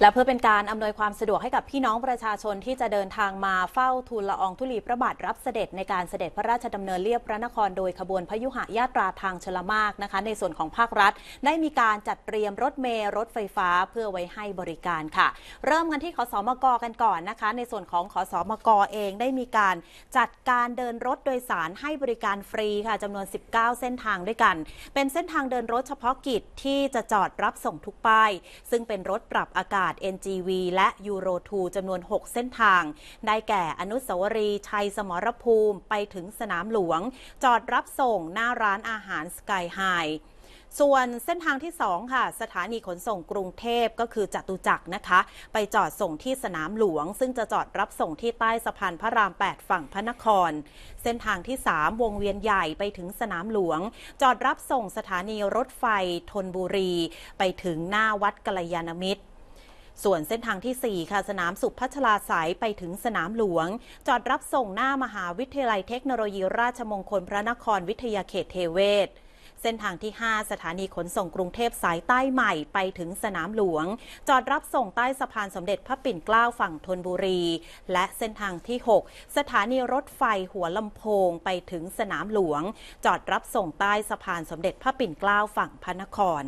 และเพื่อเป็นการอำนวยความสะดวกให้กับพี่น้องประชาชนที่จะเดินทางมาเฝ้าทูลละอองธุลีพระบาทรับเสด็จในการเสด็จพระราชดำเนินเลียบพระนครโดยขบวนพยุหญาตราทางชลมากนะคะ ในส่วนของภาครัฐ ได้มีการจัดเตรียมรถเมล์รถไฟฟ้าเพื่อไว้ให้บริการค่ะ เริ่มกันที่ขสมกกันก่อนนะคะ ในส่วนของขสมกเองได้มีการจัดการเดินรถโดยสารให้บริการฟรีค่ะจำนวน 19 เส้นทางด้วยกัน เป็นเส้นทางเดินรถเฉพาะกิจที่จะจอดรับส่งทุกป้ายซึ่งเป็นรถปรับอากาศ NGV และยูโร2จำนวน 6 เส้นทาง ได้แก่อนุสาวรีย์ชัยสมรภูมิไปถึงสนามหลวง จอดรับส่งหน้าร้านอาหารสกายไฮส่วนเส้นทางที่ 2 ค่ะ สถานีขนส่งกรุงเทพก็คือจตุจักรนะคะ ไปจอดส่งที่สนามหลวง ซึ่งจะจอดรับส่งที่ใต้สะพานพระราม 8 ฝั่งพระนคร เส้นทางที่ 3 วงเวียนใหญ่ไปถึงสนามหลวง จอดรับส่งสถานีรถไฟธนบุรี ไปถึงหน้าวัดกัลยาณมิตร ส่วนเส้นทางที่ 4 ค่ะ สนามสุพัชลาสายไปถึงสนามหลวง จอดรับส่งหน้ามหาวิทยาลัยเทคโนโลยีราชมงคลพระนครวิทยาเขตเทเวศเส้นทางที่ 5 สถานีขนส่งกรุงเทพสายใต้ใหม่ไปถึงสนามหลวง จอดรับส่งใต้สะพานสมเด็จพระปิ่นเกล้าฝั่งธนบุรี และเส้นทางที่ 6 สถานีรถไฟหัวลำโพงไปถึงสนามหลวง จอดรับส่งใต้สะพานสมเด็จพระปิ่นเกล้าฝั่งพระนคร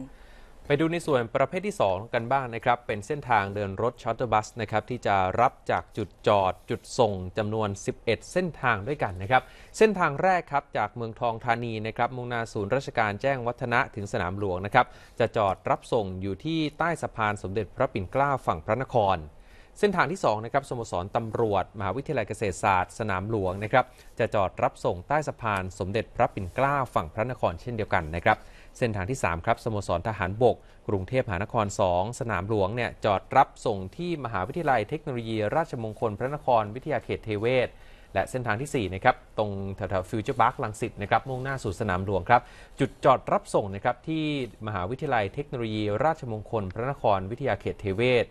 ไปดูในส่วนประเภทที่ 2 กันบ้างนะครับ เป็นเส้นทางเดินรถชัตเตอร์บัสนะครับที่จะรับจากจุดจอดจุดส่งจำนวน 11 เส้นทางด้วยกันนะครับ เส้นทางแรกครับจากเมืองทองธานีนะครับมุ่งหน้าศูนย์ราชการแจ้งวัฒนะถึงสนามหลวงนะครับจะจอดรับส่งอยู่ที่ใต้สะพานสมเด็จพระปิ่นเกล้าฝั่งพระนครเส้นทางที่2นะครับสโมสรตำรวจ มหาวิทยาลัยเกษตรศาสตร์ สนามหลวงนะครับจะจอดรับส่งใต้สะพานสมเด็จพระปิ่นเกล้าฝั่งพระนครเช่นเดียวกันนะครับ เส้นทางที่ 3 ครับสโมสรทหารบก กรุงเทพมหานคร 2 สนามหลวงเนี่ยจอดรับส่งที่มหาวิทยาลัยเทคโนโลยีราชมงคลพระนครวิทยาเขตเทเวศร์และเส้นทางที่ 4 นะครับ ตรงแถวๆฟิวเจอร์พาร์ครังสิตนะครับ มุ่งหน้าสู่สนามหลวงครับ จุดจอดรับส่งนะครับ ที่มหาวิทยาลัยเทคโนโลยี ราชมงคล พระนครวิทยาเขตเทเวศร์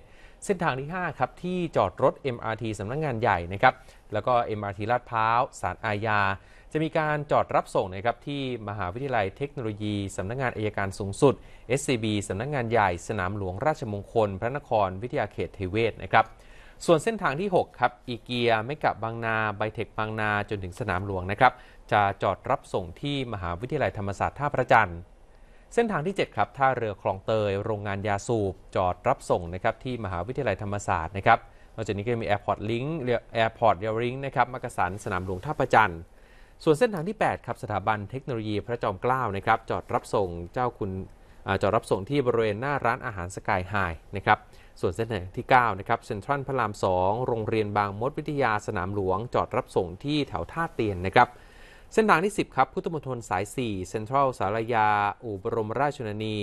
เส้นทางที่ 5 ครับ ที่จอดรถ MRT สำนักงงานใหญ่นะครับ แล้วก็ MRT ลาดพร้าว สารอาญา จะมีการจอดรับส่งนะครับที่มหาวิทยาลัยเทคโนโลยีสำนักงานอายการสูงสุด SCB สำนักงานใหญ่ สนามหลวงราชมงคล พระนครวิทยาเขตเทเวศนะครับ ส่วนเส้นทางที่ 6 ครับ อีเกียไม่กับบางนา ไบเทคบางนา จนถึงสนามหลวงนะครับ จะจอดรับส่งที่มหาวิทยาลัยธรรมศาสตร์ท่าพระจันทร์ เส้นทางที่ 7 ครับท่าเรือคลองเตย โรงงานยาสูบ จอดรับส่งนะครับที่มหาวิทยาลัยธรรมศาสตร์นะครับนอกจากนี้ก็มีแอร์พอร์ตลิงก์แอร์พอร์ตเรลลิงก์นะครับมักกะสันสนามหลวงท่าพระจันทร์ส่วนเส้นทางที่ 8 ครับสถาบันเทคโนโลยีพระจอมเกล้านะครับจอดรับส่งเจ้าคุณจอดรับส่งที่บริเวณหน้าร้านอาหารสกายไฮนะครับส่วนเส้นทางที่9นะครับเซ็นทรัลพระราม 2 โรงเรียนบางมดวิทยาสนามหลวง จอดรับส่งที่แถวท่าเตียนนะครับ เส้นทางที่ 10 ครับพุทธมณฑลสาย 4 เซ็นทรัลศาลายา อู่บรมราชชนนี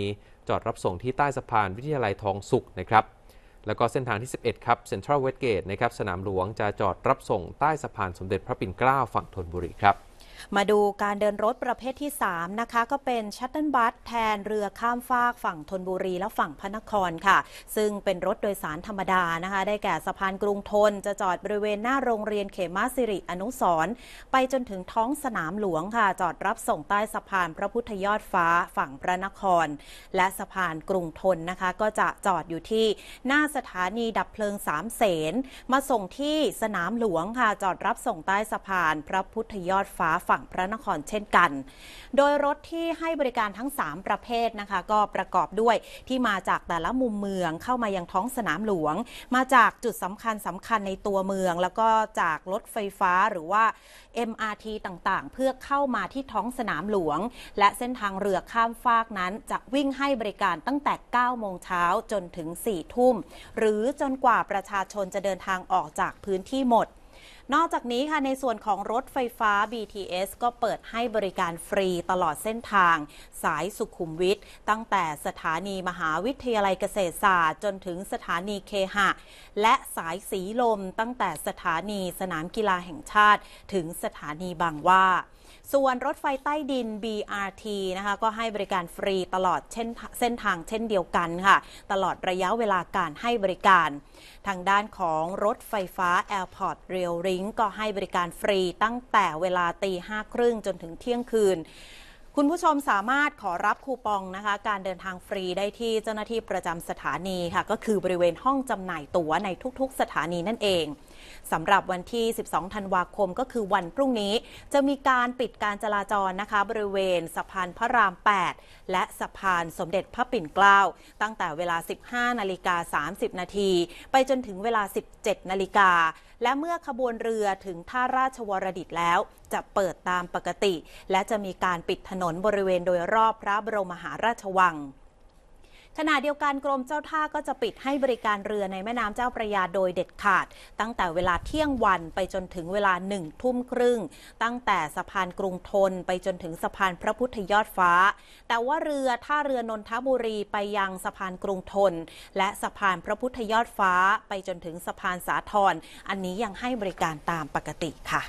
จอดรับส่งที่ใต้สะพานวิทยาลัยทองสุขนะครับแล้วก็เส้นทางที่ 11 ครับเซ็นทรัลเวสต์เกตนะครับสนามหลวงจะจอดรับส่งใต้สะพานสมเด็จพระปิ่นเกล้าฝั่งธนบุรีครับ มาดูการเดินรถประเภทที่ 3 นะคะ ก็เป็น shuttle bus แทนเรือข้ามฟากฝั่งธนบุรีและฝั่งพระนครค่ะ ซึ่งเป็นรถโดยสารธรรมดานะคะ ได้แก่สะพานกรุงทน จะจอดบริเวณหน้าโรงเรียนเขมะสิริอนุสรณ์ไปจนถึงท้องสนามหลวงค่ะ จอดรับส่งใต้สะพานพระพุทธยอดฟ้าฝั่งพระนคร และสะพานกรุงทนนะคะ ก็จะจอดอยู่ที่หน้าสถานีดับเพลิงสามเสนมาส่งที่สนามหลวงค่ะ จอดรับส่งใต้สะพานพระพุทธยอดฟ้าฝั่งั่งพระนครเช่นกัน โดยรถที่ให้บริการทั้ง 3 ประเภทนะคะ ก็ประกอบด้วยที่มาจากแต่ละมุมเมืองเข้ามายังท้องสนามหลวง มาจากจุดสำคัญสำคัญในตัวเมือง แล้วก็จากรถไฟฟ้าหรือว่า MRT ต่างๆ เพื่อเข้ามาที่ท้องสนามหลวง และเส้นทางเรือข้ามฟากนั้นจะวิ่งให้บริการตั้งแต่ 9 โมงเช้าจนถึง 4 ทุ่ม หรือจนกว่าประชาชนจะเดินทางออกจากพื้นที่หมด นอกจากนี้ค่ะในส่วนของรถไฟฟ้า BTS ก็เปิดให้บริการฟรีตลอดเส้นทาง สายสุขุมวิทตั้งแต่สถานีมหาวิทยาลัยเกษตรศาสตร์ จนถึงสถานีเคหะ และสายสีลมตั้งแต่สถานีสนามกีฬาแห่งชาติ ถึงสถานีบางว่าส่วนรถไฟใต้ดิน BRT นะคะก็ให้บริการฟรีตลอดเช่นเส้นทางเช่นเดียวกันค่ะ ตลอดระยะเวลาการให้บริการ ทางด้านของรถไฟฟ้า Airport Rail Link ก็ให้บริการฟรีตั้งแต่เวลาตีห้าครึ่งจนถึงเที่ยงคืน คุณผู้ชมสามารถขอรับคูปองนะคะ การเดินทางฟรีได้ที่เจ้าหน้าที่ประจำสถานีค่ะ ก็คือบริเวณห้องจำหน่ายตั๋วในทุกๆ สถานีนั่นเองสำหรับวันที่ 12 ธันวาคมก็คือวันพรุ่งนี้ จะมีการปิดการจราจรนะคะ บริเวณสะพานพระราม 8 และสะพานสมเด็จพระปิ่นเกล้าตั้งแต่เวลา 15 นาฬิกา 30 นาทีไปจนถึงเวลา 17 นาฬิกาและเมื่อขบวนเรือถึงท่าราชวรดิตแล้ว จะเปิดตามปกติ และจะมีการปิดถนนบริเวณโดยรอบพระบรมมหาราชวัง ขณะเดียวกันกรมเจ้าท่าก็จะปิดให้บริการเรือในแม่น้ำเจ้าประยาโดยเด็ดขาด ตั้งแต่เวลาเที่ยงวันไปจนถึงเวลาหนึ่งทุ่มครึ่ง ตั้งแต่สะพานกรุงทนไปจนถึงสะพานพระพุทธยอดฟ้า แต่ว่าเรือท่าเรือนนทบุรีไปยังสะพานกรุงทน และสะพานพระพุทธยอดฟ้าไปจนถึงสะพานสาทรอันนี้ยังให้บริการตามปกติค่ะ